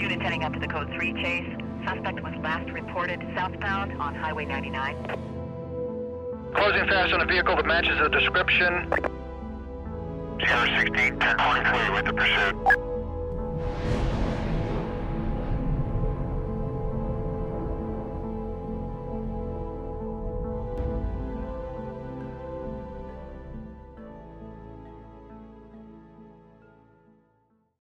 Units heading up to the code 3 chase. Suspect was last reported southbound on Highway 99. Closing fast on a vehicle that matches the description. 016, 1023 with the pursuit.